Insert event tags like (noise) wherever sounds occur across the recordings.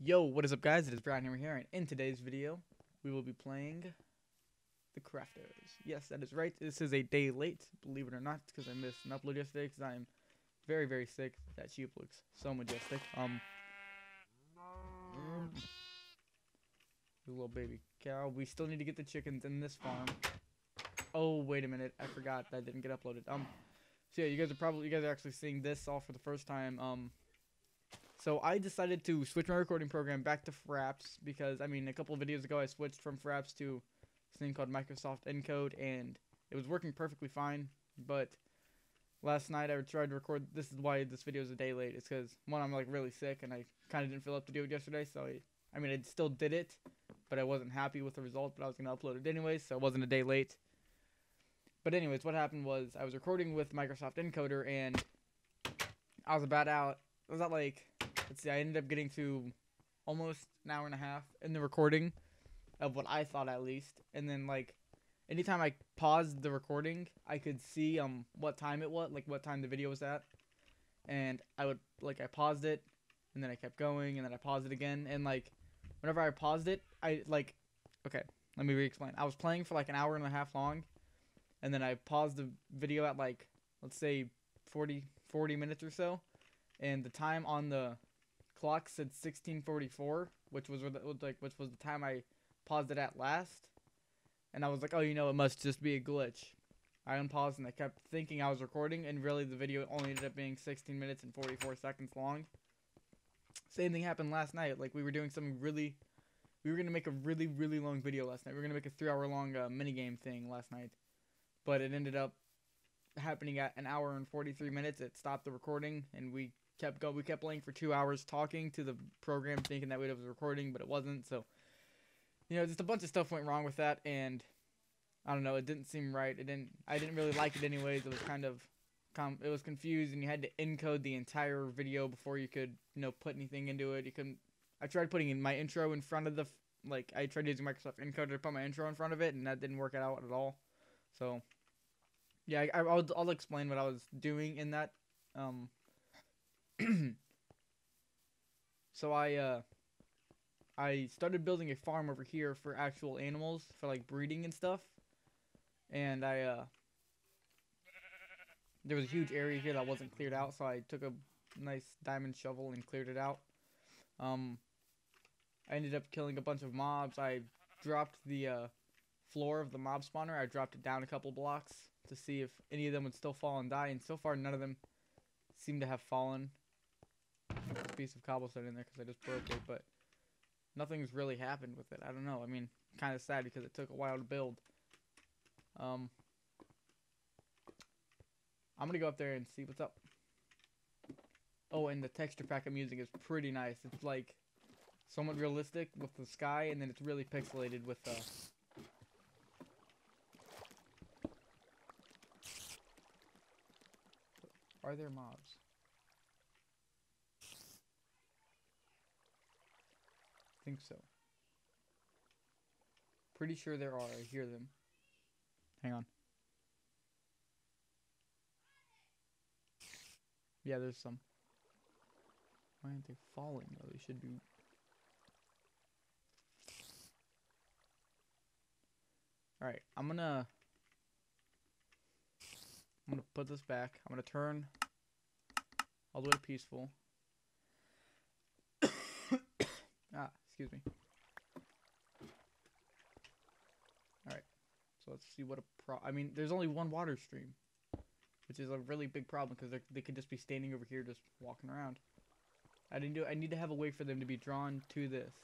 Yo, what is up guys? It is Brian Hammer here, and in today's video, we will be playing The Crafters. Yes, that is right. This is a day late, believe it or not, because I missed an upload yesterday, because I am very, very sick. That sheep looks so majestic. Um, the little baby cow. We still need to get the chickens in this farm. Oh, wait a minute. I forgot that didn't get uploaded. Um, so yeah, you guys are probably, you guys are actually seeing this all for the first time. Um, so I decided to switch my recording program back to Fraps because I mean a couple of videos ago I switched from Fraps to this thing called Microsoft Encode and it was working perfectly fine. But last night I tried to record. This is why this video is a day late. It's because one I'm like really sick and I kind of didn't feel up to do it yesterday. So I, I mean I still did it, but I wasn't happy with the result. But I was gonna upload it anyways, so it wasn't a day late. But anyways, what happened was I was recording with Microsoft Encoder and I was about out. I was at like let's see, I ended up getting to almost an hour and a half in the recording of what I thought at least. And then like anytime I paused the recording, I could see um what time it was, like what time the video was at. And I would like I paused it and then I kept going and then I paused it again and like whenever I paused it, I like okay, let me re-explain. I was playing for like an hour and a half long and then I paused the video at like let's say 40 40 minutes or so and the time on the clock said 1644, which was like which was the time I paused it at last. And I was like, oh, you know, it must just be a glitch. I unpaused and I kept thinking I was recording, and really the video only ended up being 16 minutes and 44 seconds long. Same thing happened last night. Like we were doing something really, we were gonna make a really really long video last night. We were gonna make a three hour long uh, mini game thing last night, but it ended up happening at an hour and 43 minutes. It stopped the recording, and we kept go. We kept playing for two hours, talking to the program, thinking that it was recording, but it wasn't. So, you know, just a bunch of stuff went wrong with that, and I don't know. It didn't seem right. It didn't. I didn't really like it anyways. It was kind of, com- it was confused, and you had to encode the entire video before you could, you know, put anything into it. You couldn't. I tried putting in my intro in front of the, like, I tried using Microsoft Encoder to put my intro in front of it, and that didn't work out at all. So, yeah, I, I'll I'll explain what I was doing in that um (clears throat) so I uh I started building a farm over here for actual animals for like breeding and stuff. And I uh there was a huge area here that wasn't cleared out, so I took a nice diamond shovel and cleared it out. Um I ended up killing a bunch of mobs. I dropped the uh, floor of the mob spawner. I dropped it down a couple blocks to see if any of them would still fall and die, and so far none of them seem to have fallen piece of cobblestone in there because I just broke it, but nothing's really happened with it. I don't know. I mean, kind of sad because it took a while to build. Um, I'm gonna go up there and see what's up. Oh, and the texture pack I'm using is pretty nice. It's like somewhat realistic with the sky, and then it's really pixelated with the. Are there mobs? Think so. Pretty sure there are. I hear them. Hang on. Yeah, there's some. Why aren't they falling though? They should be. Alright, I'm gonna... I'm gonna put this back. I'm gonna turn all the way to peaceful. (coughs) (coughs) Excuse me. Alright. So let's see what a pro... I mean, there's only one water stream. Which is a really big problem because they could just be standing over here just walking around. I didn't do. I need to have a way for them to be drawn to this.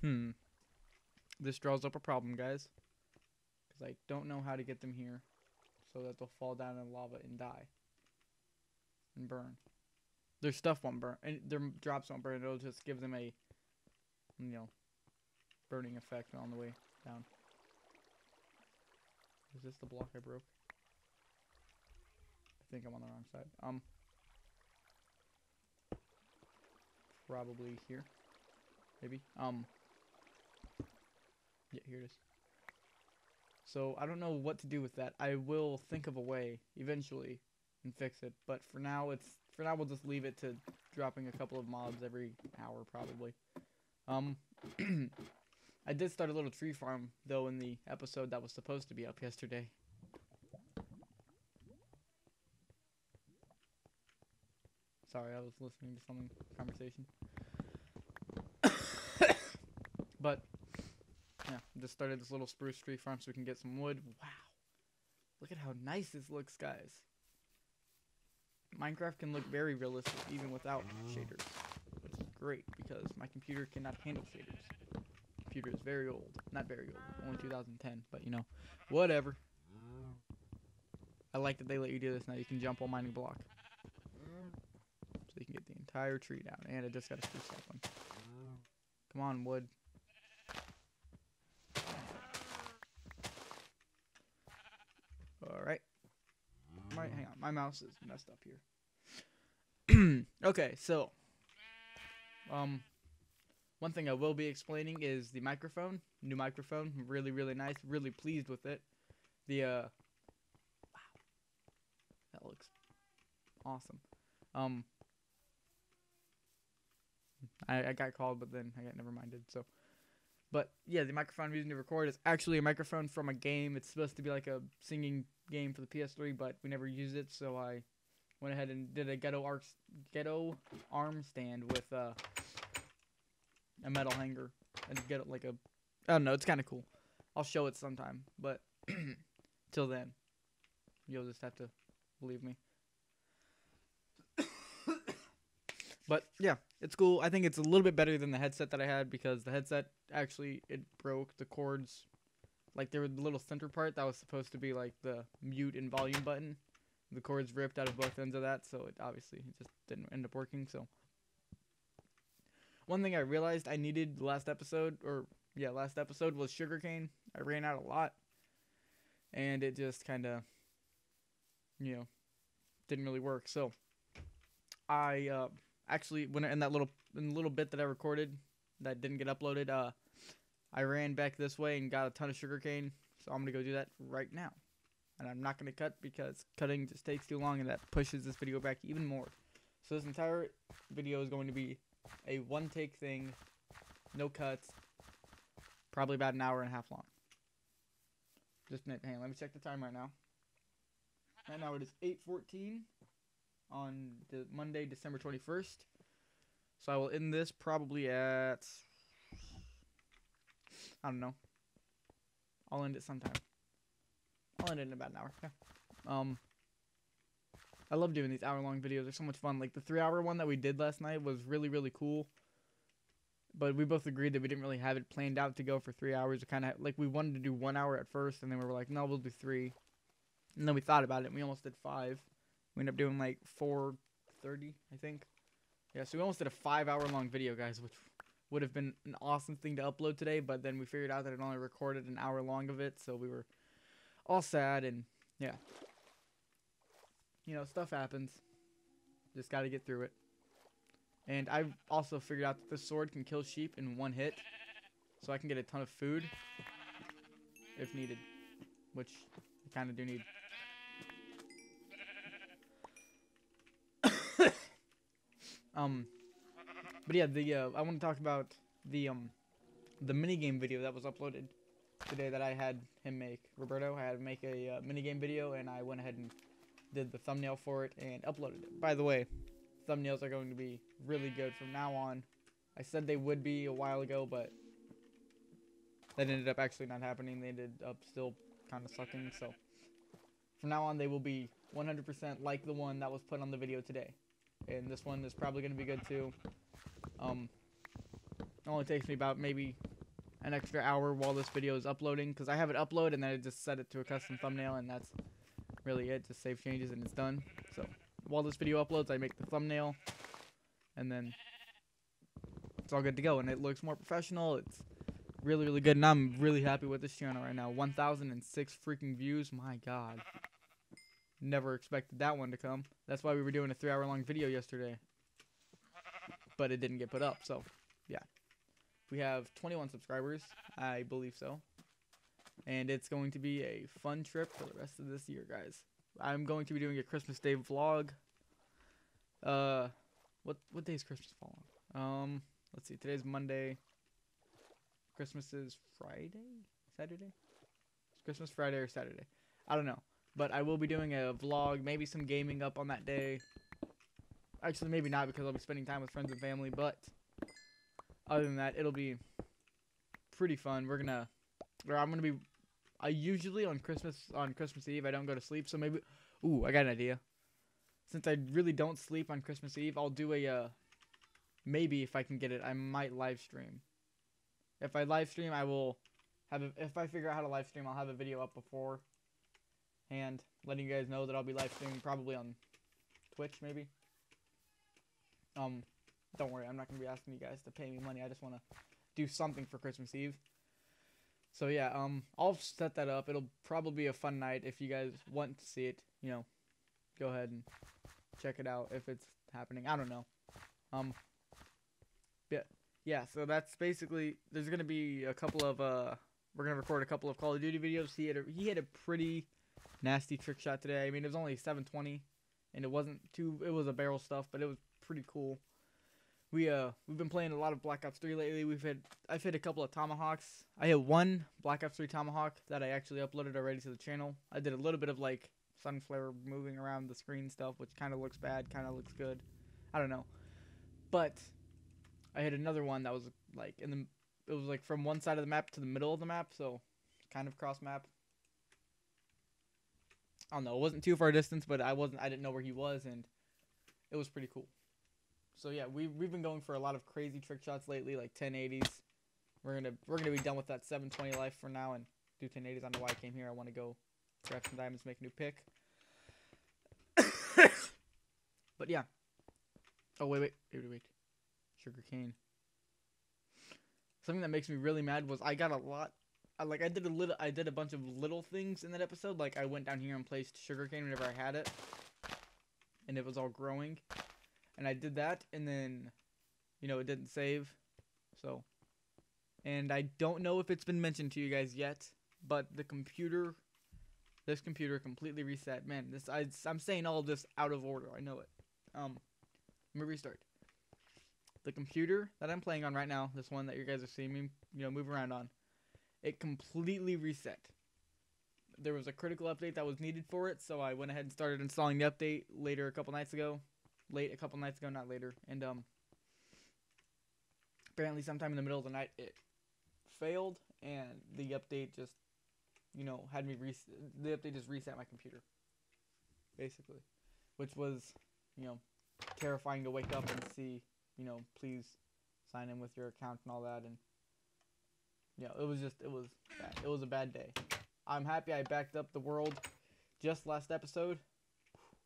Hmm. This draws up a problem, guys. Because I don't know how to get them here. So that they'll fall down in lava and die. And burn. Their stuff won't burn. And their drops won't burn. It'll just give them a you know, burning effect on the way down. Is this the block I broke? I think I'm on the wrong side. Um, probably here. Maybe. Um, yeah, here it is. So I don't know what to do with that. I will think of a way eventually. and fix it. But for now, it's for now we'll just leave it to dropping a couple of mobs every hour probably. Um, (clears throat) I did start a little tree farm though in the episode that was supposed to be up yesterday. Sorry, I was listening to some conversation. (coughs) but yeah, just started this little spruce tree farm so we can get some wood. Wow. Look at how nice this looks, guys. Minecraft can look very realistic even without shaders, great because my computer cannot handle shaders. Computer is very old. Not very old. Only 2010, but you know, whatever. I like that they let you do this now. You can jump on mining block. So you can get the entire tree down. And I just got a spruce sapling. Come on, wood. Alright. My, hang on, my mouse is messed up here. (clears throat) okay, so um one thing I will be explaining is the microphone. New microphone, really, really nice. Really pleased with it. The uh wow. That looks awesome. Um I, I got called but then I got never minded, so but yeah, the microphone I'm using to record is actually a microphone from a game. It's supposed to be like a singing game for the PS3, but we never used it, so I went ahead and did a ghetto ghetto arm stand with uh, a metal hanger and get it like a. I don't know. It's kind of cool. I'll show it sometime, but (clears throat) till then, you'll just have to believe me. but yeah, it's cool. I think it's a little bit better than the headset that I had because the headset actually it broke the cords. Like there was the little center part that was supposed to be like the mute and volume button. The cords ripped out of both ends of that, so it obviously just didn't end up working. So one thing I realized I needed last episode, or yeah, last episode was sugarcane. I ran out a lot, and it just kind of, you know, didn't really work. So I uh, actually when in that little in little bit that I recorded that didn't get uploaded, uh, I ran back this way and got a ton of sugarcane. So I'm gonna go do that right now, and I'm not gonna cut because cutting just takes too long, and that pushes this video back even more. So this entire video is going to be a one take thing, no cuts, probably about an hour and a half long. Just hang on, let me check the time right now. Right now it is 8:14 on the Monday, December 21st. So I will end this probably at I don't know. I'll end it sometime. I'll end it in about an hour. Yeah. Um I love doing these hour long videos. They're so much fun. Like the three hour one that we did last night was really, really cool. But we both agreed that we didn't really have it planned out to go for three hours. Kind of like we wanted to do one hour at first, and then we were like, no, we'll do three. And then we thought about it, and we almost did five. We ended up doing like four thirty, I think. Yeah, so we almost did a five hour long video, guys, which would have been an awesome thing to upload today. But then we figured out that it only recorded an hour long of it, so we were all sad and yeah you know, stuff happens. Just got to get through it. And I've also figured out that this sword can kill sheep in one hit. So I can get a ton of food if needed. Which I kind of do need. (coughs) um, but yeah, the uh, I want to talk about the um the minigame video that was uploaded today that I had him make. Roberto, I had him make a uh, minigame video, and I went ahead and did the thumbnail for it, and uploaded it. By the way, thumbnails are going to be really good from now on. I said they would be a while ago, but that ended up actually not happening. They ended up still kind of sucking, so from now on they will be 100% like the one that was put on the video today. And this one is probably going to be good too. Um, it only takes me about maybe an extra hour while this video is uploading because I have it upload and then I just set it to a custom thumbnail and that's really it. Just save changes and it's done. So while this video uploads, I make the thumbnail, and then it's all good to go. And it looks more professional. It's really, really good, and I'm really happy with this channel right now. 1,006 freaking views. My God. Never expected that one to come. That's why we were doing a three hour long video yesterday. But it didn't get put up, so yeah. We have 21 subscribers. I believe so and it's going to be a fun trip for the rest of this year, guys. I'm going to be doing a Christmas Day vlog. Uh, what what day is Christmas fall on? Um, let's see. Today's Monday. Christmas is Friday, Saturday. Christmas Friday or Saturday. I don't know, but I will be doing a vlog, maybe some gaming up on that day. Actually, maybe not because I'll be spending time with friends and family. But other than that, it'll be pretty fun. We're gonna, or I'm gonna be. I usually on Christmas on Christmas Eve I don't go to sleep, so maybe. Ooh, I got an idea. Since I really don't sleep on Christmas Eve, I'll do a. Uh, maybe if I can get it, I might live stream. If I live stream, I will have. A, if I figure out how to live stream, I'll have a video up before. And letting you guys know that I'll be live streaming probably on Twitch, maybe. Um, don't worry, I'm not gonna be asking you guys to pay me money. I just want to do something for Christmas Eve. So yeah, um, I'll set that up. It'll probably be a fun night if you guys want to see it. You know, go ahead and check it out if it's happening. I don't know. Um, yeah, yeah. So that's basically. There's gonna be a couple of uh, we're gonna record a couple of Call of Duty videos. He had a, he had a pretty nasty trick shot today. I mean, it was only 720, and it wasn't too. It was a barrel stuff, but it was pretty cool. We uh we've been playing a lot of Black Ops 3 lately. We've had I've hit a couple of tomahawks. I had one Black Ops 3 tomahawk that I actually uploaded already to the channel. I did a little bit of like sunflower moving around the screen stuff, which kind of looks bad, kind of looks good. I don't know. But I had another one that was like in the it was like from one side of the map to the middle of the map, so kind of cross map. I don't know. It wasn't too far distance, but I wasn't. I didn't know where he was, and it was pretty cool. So yeah, we we've been going for a lot of crazy trick shots lately, like 1080s. We're gonna we're gonna be done with that 720 life for now and do 1080s. I know why I came here. I want to go grab some diamonds, make a new pick. (coughs) but yeah. Oh wait, wait, wait, wait. Sugar cane. Something that makes me really mad was I got a lot. Like I did a little, I did a bunch of little things in that episode. Like I went down here and placed sugarcane whenever I had it, and it was all growing and I did that, and then, you know, it didn't save, so, and I don't know if it's been mentioned to you guys yet, but the computer, this computer completely reset. Man, this I, I'm saying all this out of order. I know it. Um, let me restart. The computer that I'm playing on right now, this one that you guys are seeing me, you know, move around on, it completely reset. There was a critical update that was needed for it, so I went ahead and started installing the update later a couple nights ago late a couple nights ago, not later, and um, apparently sometime in the middle of the night it failed, and the update just, you know, had me re- the update just reset my computer, basically, which was, you know, terrifying to wake up and see, you know, please sign in with your account and all that, and yeah, it was just it was bad. it was a bad day. I'm happy I backed up the world just last episode.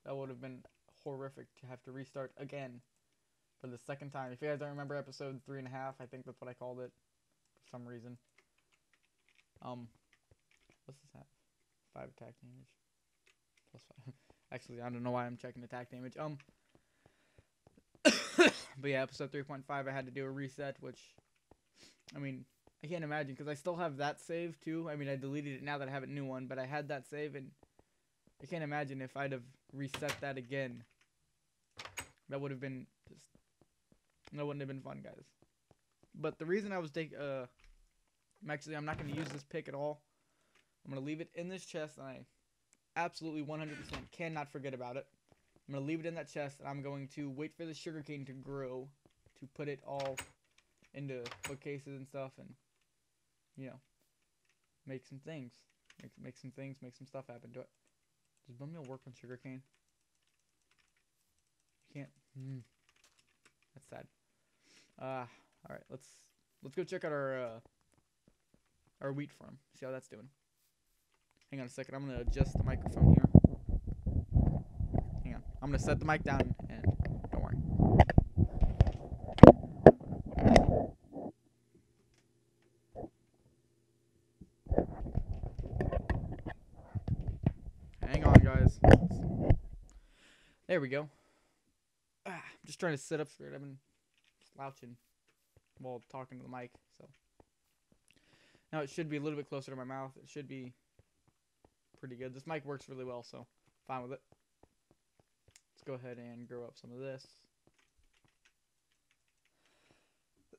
That would have been horrific to have to restart again for the second time. If you guys don't remember episode three and a half, I think that's what I called it for some reason. Um, what's this have? Five attack damage. Plus five. (laughs) Actually, I don't know why I'm checking attack damage. Um, (coughs) but yeah, episode 3.5, I had to do a reset, which, I mean, I can't imagine because I still have that save too. I mean, I deleted it now that I have a new one, but I had that save, and I can't imagine if I'd have reset that again that would have been just that wouldn't have been fun, guys. But the reason I was taking uh, actually I'm not going to use this pick at all. I'm going to leave it in this chest, and I absolutely 100% cannot forget about it. I'm going to leave it in that chest, and I'm going to wait for the sugarcane to grow to put it all into bookcases and stuff, and you know, make some things, make make some things, make some stuff happen to it. Does meal work on sugarcane? Can't. Mm. That's sad. Uh, all right, let's let's go check out our uh, our wheat farm. See how that's doing. Hang on a second. I'm gonna adjust the microphone here. Hang on. I'm gonna set the mic down and don't worry. Hang on, guys. There we go just trying to sit up straight. I've been slouching while talking to the mic, so now it should be a little bit closer to my mouth. It should be pretty good. This mic works really well, so fine with it. Let's go ahead and grow up some of this.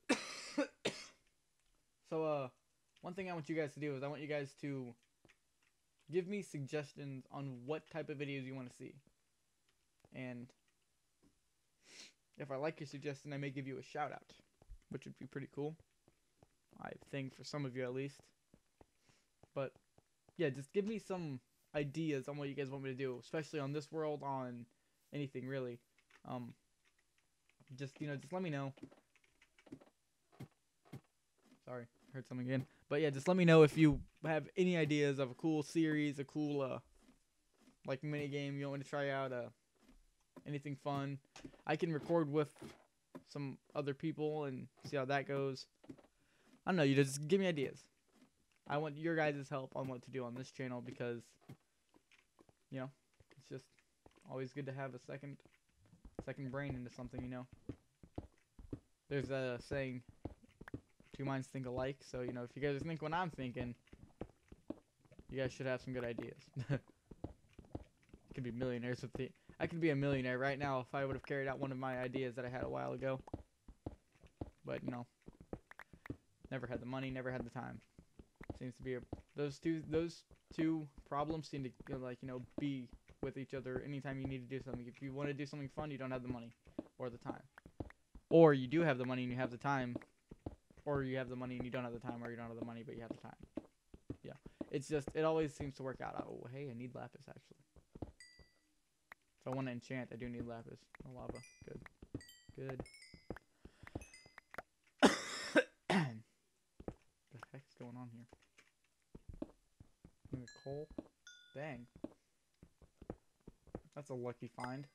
(coughs) so, uh, one thing I want you guys to do is I want you guys to give me suggestions on what type of videos you want to see. And if I like your suggestion, I may give you a shout out, which would be pretty cool. I think for some of you at least. But yeah, just give me some ideas on what you guys want me to do, especially on this world, on anything really. Um, just you know, just let me know. Sorry, heard something again. But yeah, just let me know if you have any ideas of a cool series, a cool uh, like mini game you want me to try out. Uh, anything fun. I can record with some other people and see how that goes. I don't know. You just give me ideas. I want your guys' help on what to do on this channel because, you know, it's just always good to have a second, second brain into something. You know, there's a saying, two minds think alike. So you know, if you guys think what I'm thinking, you guys should have some good ideas. (laughs) could be millionaires with the. I could be a millionaire right now if I would have carried out one of my ideas that I had a while ago. But you know, never had the money, never had the time. Seems to be a those two those two problems seem to like you know be with each other anytime you need to do something. If you want to do something fun, you don't have the money or the time, or you do have the money and you have the time, or you have the money and you don't have the time, or you don't have the money but you have the time. Yeah, it's just it always seems to work out. Oh hey, I need lapis actually. If I want to enchant, I do need lapis. Lava. Good. Good. (coughs) the heck is going on here? Coal? Dang. That's a lucky find.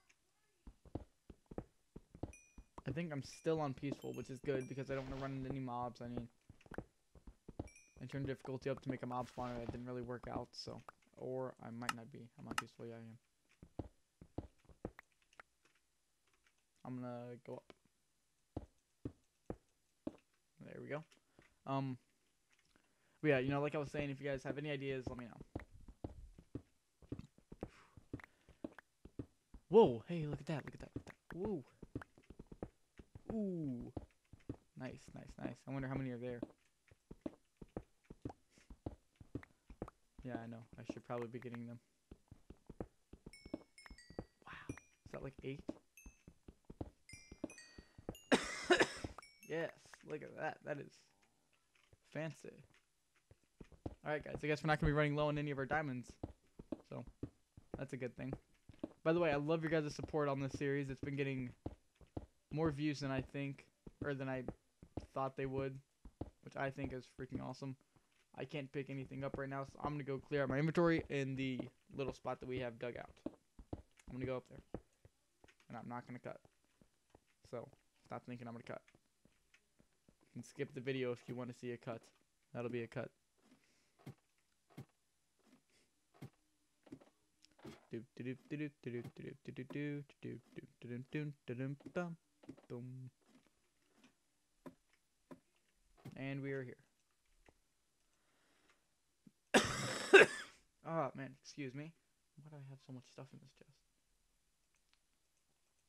I think I'm still on peaceful, which is good because I don't want to run into any mobs. I mean, I turned difficulty up to make a mob spawner that didn't really work out, so. Or I might not be. I'm on peaceful, yeah, I am. I'm gonna go up. There we go. Um, but yeah, you know, like I was saying, if you guys have any ideas, let me know. Whoa! Hey, look at that! Look at that! Look at that! Woo! Ooh! Nice, nice, nice. I wonder how many are there. Yeah, I know. I should probably be getting them. Wow. Is that like eight? Yes, look at that. That is fancy. Alright, guys. I guess we're not going to be running low on any of our diamonds. So, that's a good thing. By the way, I love your guys' support on this series. It's been getting more views than I think, or than I thought they would, which I think is freaking awesome. I can't pick anything up right now, so I'm going to go clear out my inventory in the little spot that we have dug out. I'm going to go up there. And I'm not going to cut. So, stop thinking I'm going to cut can skip the video if you want to see a cut. That'll be a cut. And we are here. oh man, excuse me. Why do I have so much stuff in this chest?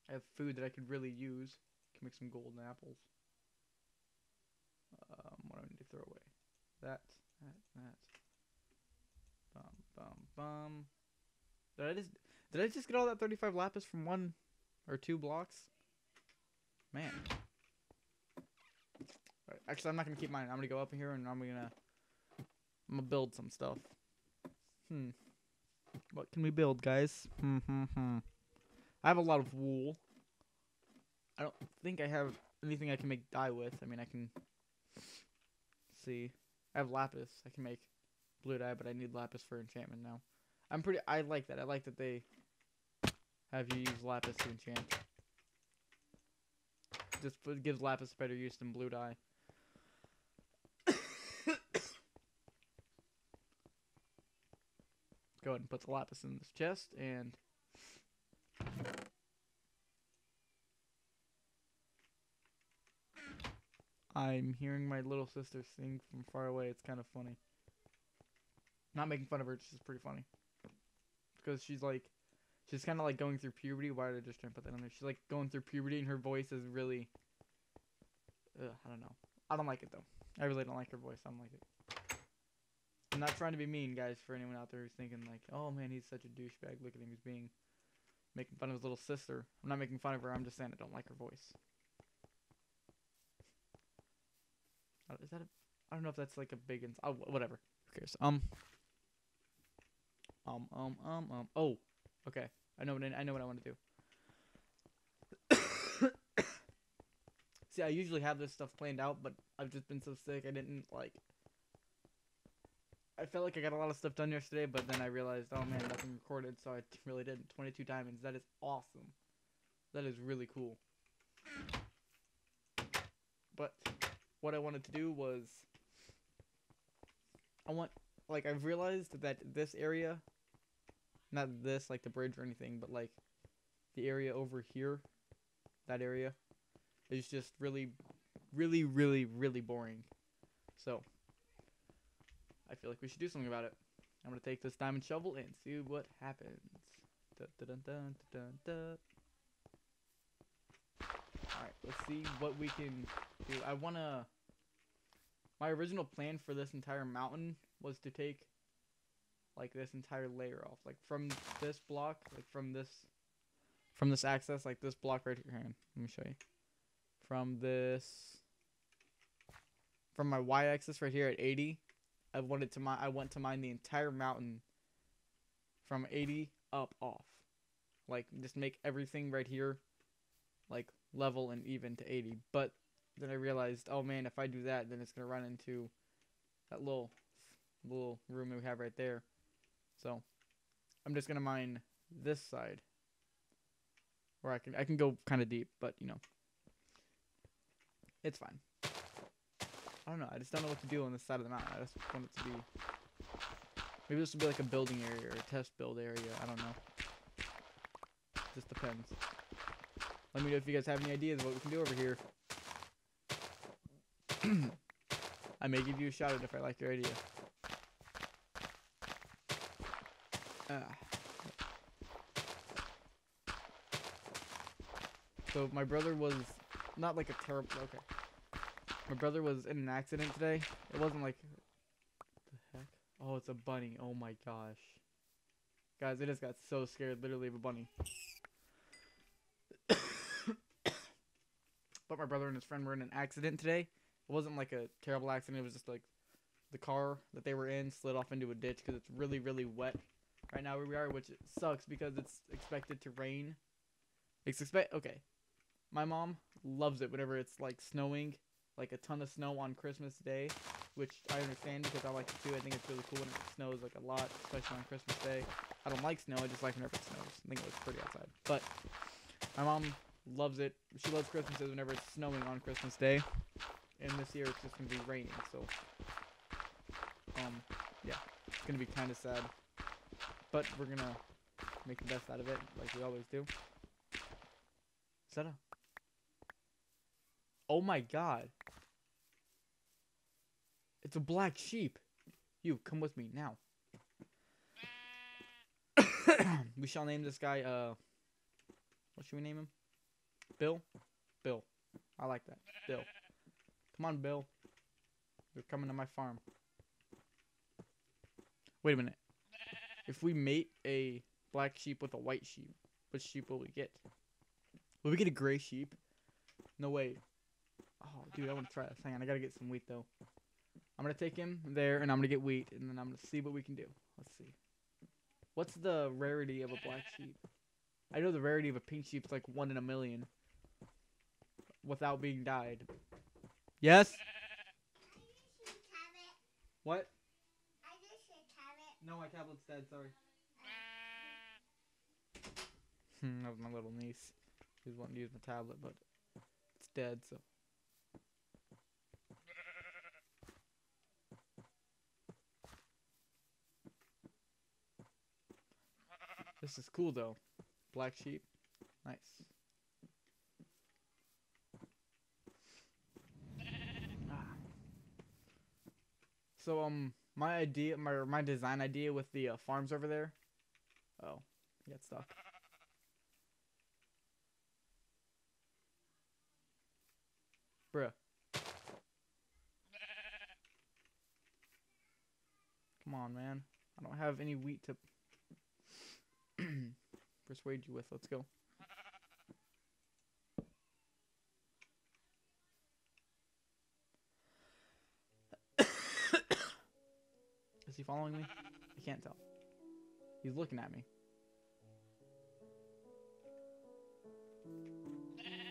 I have food that I could really use. Can make some golden apples. Um, what do I need to throw away? That, that, that. Bum, bum, bum. Did I just, did I just get all that 35 lapis from one or two blocks? Man. Right, actually, I'm not going to keep mine. I'm to go up here and I'm to, I'm to build some stuff. Hmm. What can we build, guys? Hmm, hmm, hmm. I have a lot of wool. I don't think I have anything I can make dye with. I mean, I can see. I have lapis. I can make blue dye, but I need lapis for enchantment now. I'm pretty. I like that. I like that they have you use lapis to enchant. Just gives lapis better use than blue dye. (coughs) Go ahead and put the lapis in this chest and I'm hearing my little sister sing from far away. It's kind of funny. Not making fun of her, it's just pretty funny. Because she's like She's kind of like going through puberty. Why did I just try and put that on there? She's like going through puberty, and her voice is really. Ugh, I don't know. I don't like it though. I really don't like her voice. I don't like it. I'm not trying to be mean, guys. For anyone out there who's thinking like, "Oh man, he's such a douchebag. Look at him. He's being making fun of his little sister." I'm not making fun of her. I'm just saying I don't like her voice. Uh, Is that a? I don't know if that's like a big. Ins- oh, whatever. Who cares? Um. Um. Um. Um. Um. Oh. Okay. I know what I, I know what I want to do. (coughs) See, I usually have this stuff planned out, but I've just been so sick. I didn't like. I felt like I got a lot of stuff done yesterday, but then I realized, oh man, nothing recorded, so I (laughs) really didn't. 22 diamonds. That is awesome. That is really cool. But what I wanted to do was I want like I've realized that this area not this like the bridge or anything, but like the area over here, that area is just really really really really boring. So I feel like we should do something about it. I'm gonna take this diamond shovel and see what happens. Dun, dun, dun, dun, dun, dun. Alright, let's see what we can do. I wanna my original plan for this entire mountain was to take like this entire layer off. Like from this block, like from this from this access, like this block right here. Let me show you. From this from my y axis right here at 80, I wanted to mine I went to mine the entire mountain from 80 up off. Like just make everything right here like level and even to 80. But then I realized, oh man, if I do that, then it's gonna run into that little little room we have right there. So I'm just gonna mine this side, Or I can I can go kind of deep, but you know, it's fine. I don't know. I just don't know what to do on this side of the mountain. I just want it to be. Maybe this will be like a building area or a test build area. I don't know. Just depends. Let me know if you guys have any ideas of what we can do over here. (clears throat) I may give you a shout out if I like your idea. Ah. So my brother was not like a terrible. Okay. My brother was in an accident today. It wasn't like. The heck? Oh, it's a bunny. Oh my gosh. Guys, I just got so scared literally of a bunny. But my brother and his friend were in an accident today. It wasn't like a terrible accident. It was just like the car that they were in slid off into a ditch because it's really, really wet right now where we are, which sucks because it's expected to rain. It's expect okay. My mom loves it whenever it's like snowing, like a ton of snow on Christmas Day, which I understand because I like it too. I think it's really cool when it snows like a lot, especially on Christmas Day. I don't like snow. I just like whenever it snows. I think it looks pretty outside. But my mom loves it. She loves Christmases whenever it's snowing on Christmas Day. And this year it's just gonna be raining, so um yeah, it's gonna be kind of sad. But we're gonna make the best out of it, like we always do. That a? Oh my god! It's a black sheep. You come with me now. (coughs) we shall name this guy. Uh, what should we name him? Bill. Bill. I like that. Bill. Come on, Bill. You're coming to my farm. Wait a minute. If we mate a black sheep with a white sheep, which sheep will we get? Will we get a gray sheep? No way. Oh, dude, I want to try this. Hang on, I gotta get some wheat though. I'm gonna take him there, and I'm gonna get wheat, and then I'm gonna see what we can do. Let's see. What's the rarity of a black sheep? I know the rarity of a pink sheep's like one in a million. Without being dyed. Yes. What? No, my tablet's dead. Sorry. (laughs) Hmm, that was my little niece. She was wanting to use my tablet, but it's dead. So. (laughs) This is cool though. Black sheep. Nice. So um, my idea, my my design idea with the uh, farms over there. Oh, get stuck. Bruh. Come on, man. I don't have any wheat to (clears throat) persuade you with. Let's go. Following me? I can't tell. He's looking at me.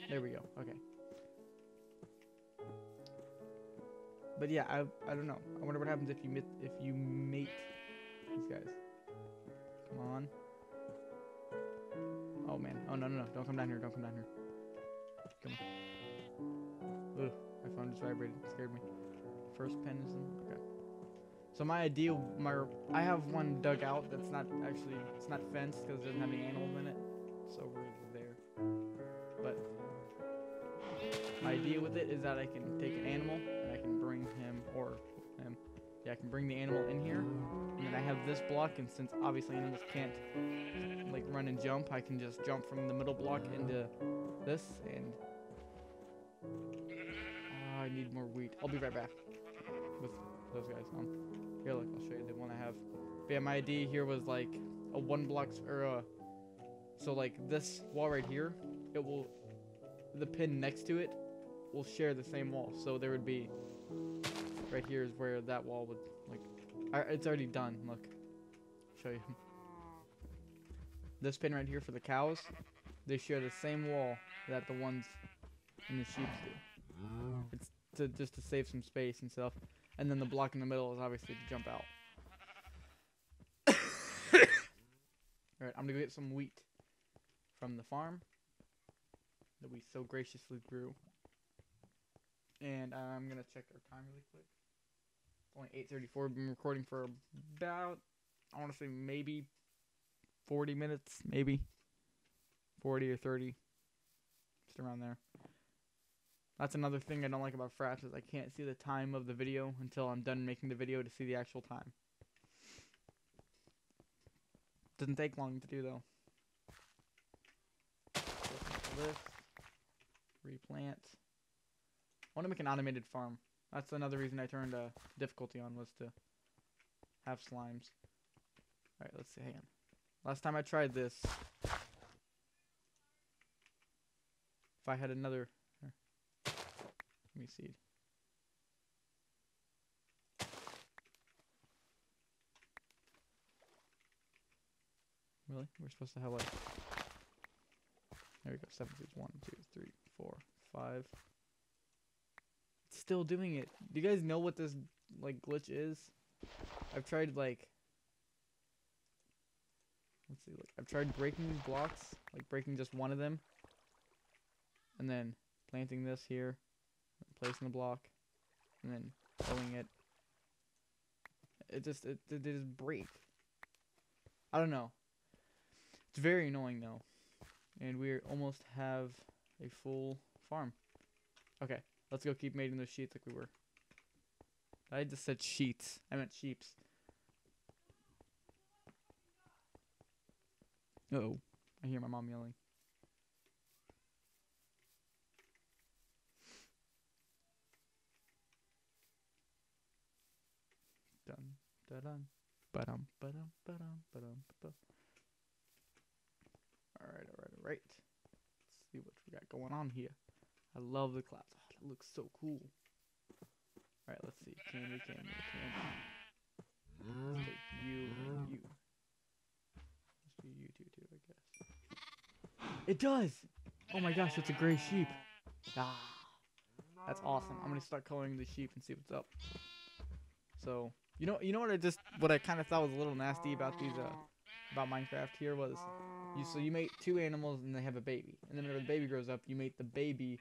There we go. Okay. But yeah, I I don't know. I wonder what happens if you mit, if you mate these guys. Come on. Oh man. Oh no no no! Don't come down here! Don't come down here! Come on. Ugh! My phone just vibrated. It scared me. First pen is in. Okay. So my ideal, my I have one dug out that's not actually it's not fenced because it doesn't have any animals in it. So we're there. But my idea with it is that I can take an animal and I can bring him or him. Yeah, I can bring the animal in here, and then I have this block. And since obviously animals can't like run and jump, I can just jump from the middle block into this. And Ah, I need more wheat. I'll be right back with those guys. Um, here, look, I'll show you the one I have. But yeah, my idea here was like a one blocks or a so like this wall right here, it will the pin next to it will share the same wall. So there would be right here is where that wall would like I, it's already done. Look, show you. (laughs) This pin right here for the cows, they share the same wall that the ones in the sheep do. It's to just to save some space and stuff. And then the block in the middle is obviously to jump out. (coughs) Alright, I'm gonna go get some wheat from the farm that we so graciously grew. And I'm gonna check our time really quick. It's only 8:34. Been recording for about I want to say maybe 40 minutes, maybe 40 or 30, just around there. That's another thing I don't like about Fraps is I can't see the time of the video until I'm done making the video to see the actual time. Doesn't take long to do though. This, replant. I want to make an automated farm. That's another reason I turned uh, difficulty on was to have slimes. Alright, let's see. Hang on. Last time I tried this, if I had another me seed. Really? We're supposed to have like. There we go. Seven seeds. One, two, three, four, five. It's still doing it. Do you guys know what this like glitch is? I've tried like. Let's see. Look, I've tried breaking these blocks, like breaking just one of them, and then planting this here, placing the block, and then pulling it. It just it, it, just break. I don't know. It's very annoying though. And we almost have a full farm. Okay, let's go keep making those sheets like we were. I just said sheets. I meant sheeps. Uh oh. I hear my mom yelling. Dun da dun. Ba-dum, ba-dum, ba-dum, ba-dum, ba-dum. Alright, alright, alright. Let's see what we got going on here. I love the clouds. Oh, that looks so cool. Alright, let's see. Candy, candy, candy. Let's take you you. Let's do you two too, I guess. It does! Oh my gosh, it's a gray sheep. Ah. That's awesome. I'm gonna start coloring the sheep and see what's up. So, you know, you know what I just, what I kind of thought was a little nasty about these, uh, about Minecraft here was, you so you mate two animals and they have a baby, and then whenever the baby grows up, you mate the baby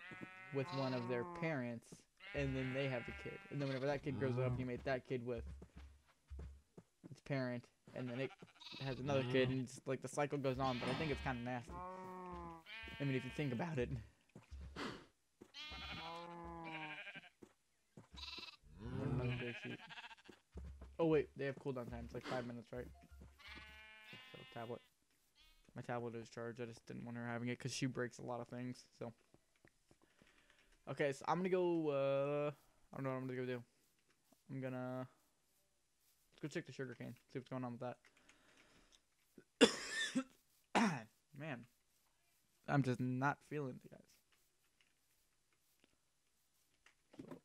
with one of their parents, and then they have the kid, and then whenever that kid grows up, you mate that kid with its parent, and then it has another kid, and it's like the cycle goes on. But I think it's kind of nasty. I mean, if you think about it. Oh wait, they have cooldown times, like five minutes, right? So tablet. My tablet is charged. I just didn't want her having it because she breaks a lot of things. So. Okay, so I'm gonna go. Uh, I don't know what I'm gonna go do. I'm gonna let's go check the sugar cane. See what's going on with that. (coughs) Man, I'm just not feeling it, guys. So.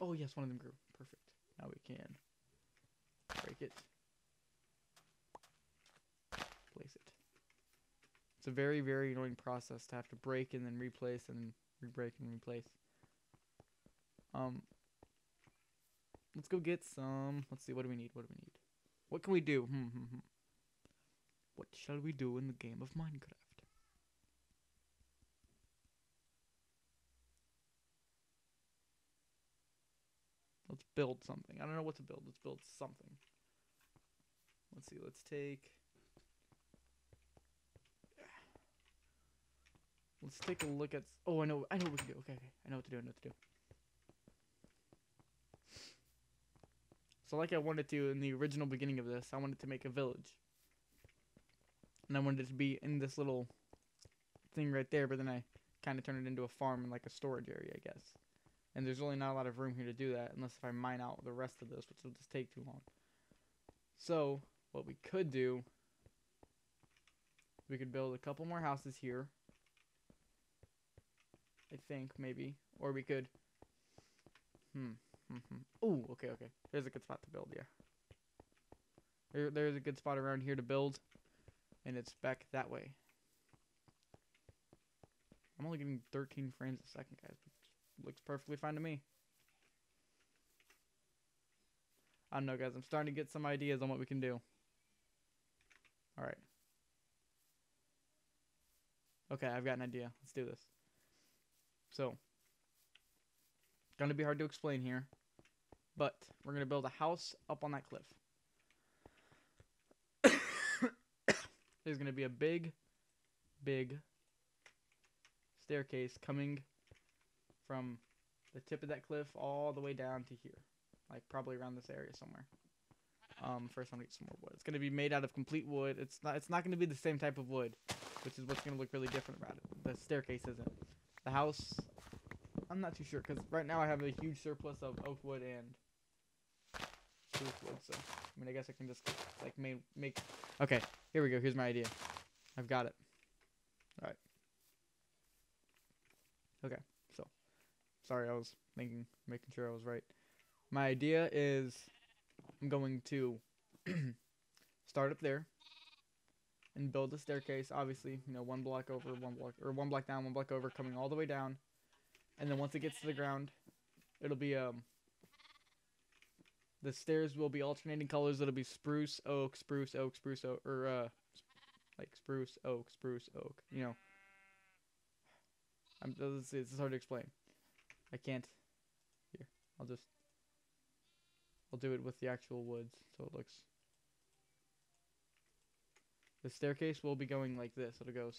Oh yes, one of them grew. Perfect. Now we can break it. Place it. It's a very, very annoying process to have to break and then replace and re-break and replace. Um, let's go get some. Let's see. What do we need? What do we need? What can we do? Hmm, hmm, hmm. What shall we do in the game of Minecraft? Let's build something. I don't know what to build. Let's build something. Let's see. Let's take. Let's take a look at. Oh, I know. I know what we can do. Okay, okay. I know what to do. I know what to do. So, like I wanted to in the original beginning of this, I wanted to make a village, and I wanted it to be in this little thing right there. But then I kind of turned it into a farm and like a storage area, I guess. And there's really not a lot of room here to do that, unless if I mine out the rest of this, which will just take too long. So, what we could do, we could build a couple more houses here. I think maybe, or we could. Hmm. hmm Oh, okay, okay. There's a good spot to build. Yeah. There, there's a good spot around here to build, and it's back that way. I'm only getting 13 frames a second, guys. Looks perfectly fine to me. I don't know, guys. I'm starting to get some ideas on what we can do. All right. Okay, I've got an idea. Let's do this. So, gonna be hard to explain here, but we're gonna build a house up on that cliff. (coughs) There's gonna be a big, big staircase coming from the tip of that cliff all the way down to here, like probably around this area somewhere. Um, first, I'm gonna get some more wood. It's gonna be made out of complete wood. It's not. It's not gonna be the same type of wood, which is what's gonna look really different about it. The staircase isn't. The house, I'm not too sure because right now I have a huge surplus of oak wood and spruce wood. So I mean, I guess I can just like make make. Okay, here we go. Here's my idea. I've got it. All right. Okay, so sorry, I was thinking, making sure I was right. My idea is I'm going to (clears throat) start up there and build a staircase. Obviously, you know, one block over, one block, or one block down, one block over, coming all the way down. And then once it gets to the ground, it'll be um. The stairs will be alternating colors. It'll be spruce, oak, spruce, oak, spruce, oak, or uh, like spruce, oak, spruce, oak. You know. I'm. This is hard to explain. I can't. Here, I'll just. I'll do it with the actual woods, so it looks the staircase will be going like this. It'll go,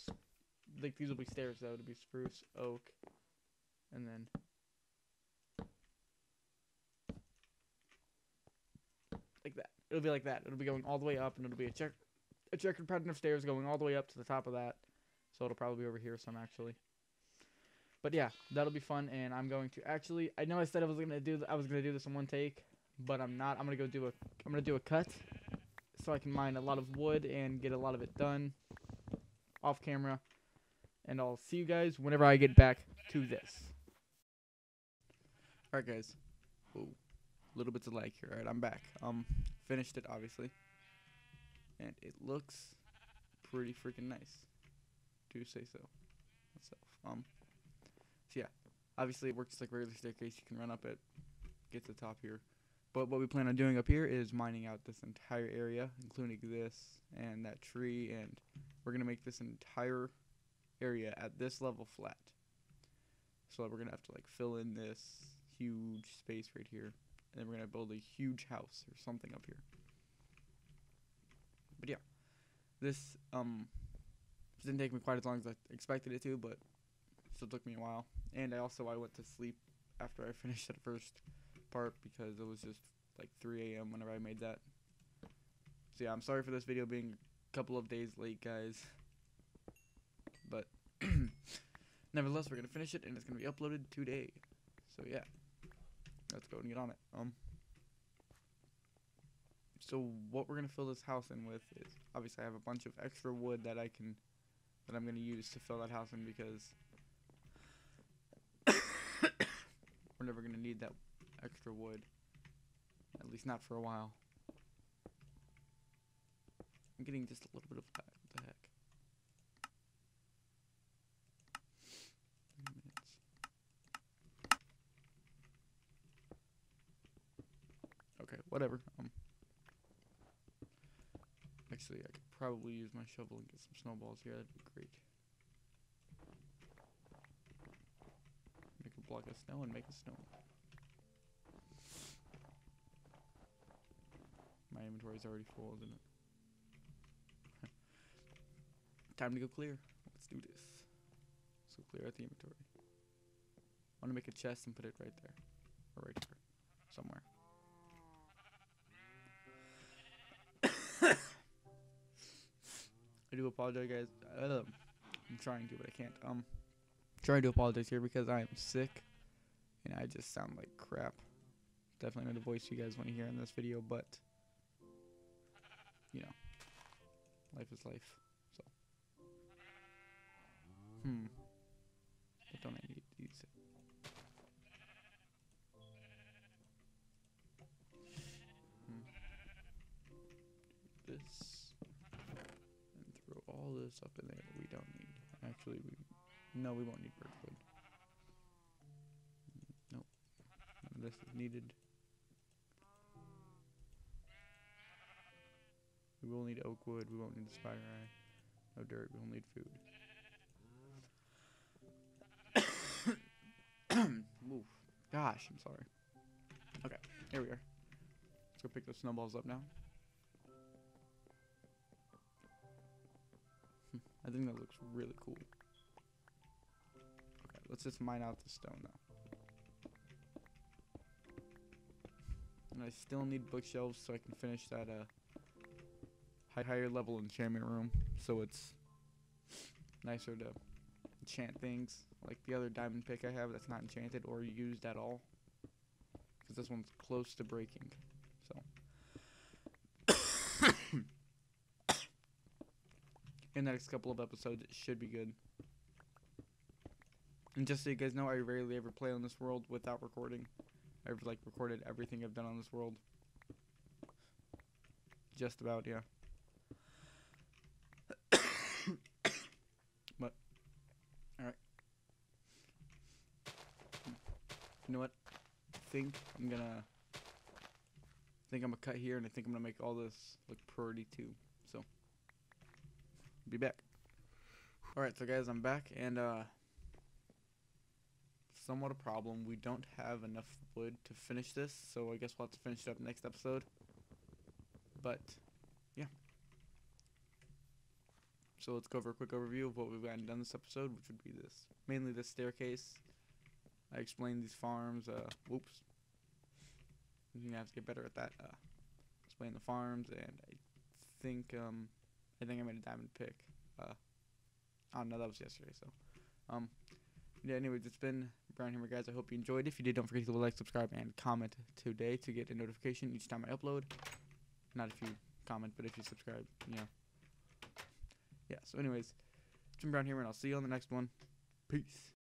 like these will be stairs though. It'll be spruce, oak, and then like that. It'll be like that. It'll be going all the way up, and it'll be a check, a checkered pattern of stairs going all the way up to the top of that. So it'll probably be over here some actually. But yeah, that'll be fun, and I'm going to actually. I know I said I was gonna do. I was gonna do this in one take, but I'm not. I'm gonna go do a. I'm gonna do a cut so I can mine a lot of wood and get a lot of it done off camera. And I'll see you guys whenever I get back to this. Alright guys. Whoa. Little bits of lag here. Alright, I'm back. Um finished it obviously. And it looks pretty freaking nice. To say so. Myself. Um so yeah. Obviously it works like regular staircase, you can run up it, get to the top here. But what we plan on doing up here is mining out this entire area, including this and that tree, and we're gonna make this entire area at this level flat. So we're gonna have to like fill in this huge space right here, and then we're gonna build a huge house or something up here. But yeah, this um didn't take me quite as long as I expected it to, but still took me a while. And I also I went to sleep after I (laughs) finished that first part because it was just like 3 a.m. whenever I made that. So yeah, I'm sorry for this video being a couple of days late, guys. But (clears throat) Nevertheless, we're gonna finish it, and it's gonna be uploaded today. So yeah, let's go and get on it. Um. So what we're gonna fill this house in with is obviously I have a bunch of extra wood that I can that I'm gonna use to fill that house in because (coughs) we're never gonna need that extra wood. At least not for a while. I'm getting just a little bit of that. What the heck? Okay, whatever. Um, actually, I could probably use my shovel and get some snowballs here. That'd be great. Make a block of snow and make a snow. My is already full, isn't it? (laughs) Time to go clear. Let's do this. So clear out the inventory. I want to make a chest and put it right there. Or right here. Somewhere. (coughs) I do apologize, guys. I'm trying to, but I can't. Um, trying to apologize here because I am sick, and I just sound like crap. Definitely not the voice you guys want to hear in this video, but you know, life is life. So, hmm. What don't I need these? Hmm. This and throw all this up in there that we don't need. Actually, we no, we won't need birchwood. Mm, Nope. None of this is needed. We will need oak wood. We won't need the spider eye. No dirt. We will need food. (coughs) Gosh, I'm sorry. Okay, here we are. Let's go pick those snowballs up now. (laughs) I think that looks really cool. Okay, let's just mine out the stone now. And I still need bookshelves so I can finish that uh hi- higher level enchantment room so it's nicer to enchant things. Like the other diamond pick I have that's not enchanted or used at all because this one's close to breaking so. (coughs) In the next couple of episodes it should be good. And just so you guys know I rarely ever play on this world without recording. I've like recorded everything I've done on this world. Just about yeah but all right. You know what? I think I'm gonna. I think I'm gonna cut here, and I think I'm gonna make all this look pretty too. So, be back. All right, so guys, I'm back, and uh, somewhat a problem. We don't have enough wood to finish this, so I guess we'll have to finish it up next episode. But yeah. So let's go over a quick overview of what we've gotten done this episode, which would be this mainly this staircase. I explained these farms. Uh, whoops. I'm gonna have to get better at that. Uh, explain the farms, and I think um, I think I made a diamond pick. Uh, oh no, that was yesterday. So, um, yeah. Anyways, it's been Brown Hammer, guys. I hope you enjoyed. If you did, don't forget to like, subscribe, and comment today to get a notification each time I upload. Not if you comment, but if you subscribe, you know yeah, so anyways, Jim Brown here, and I'll see you on the next one. Peace.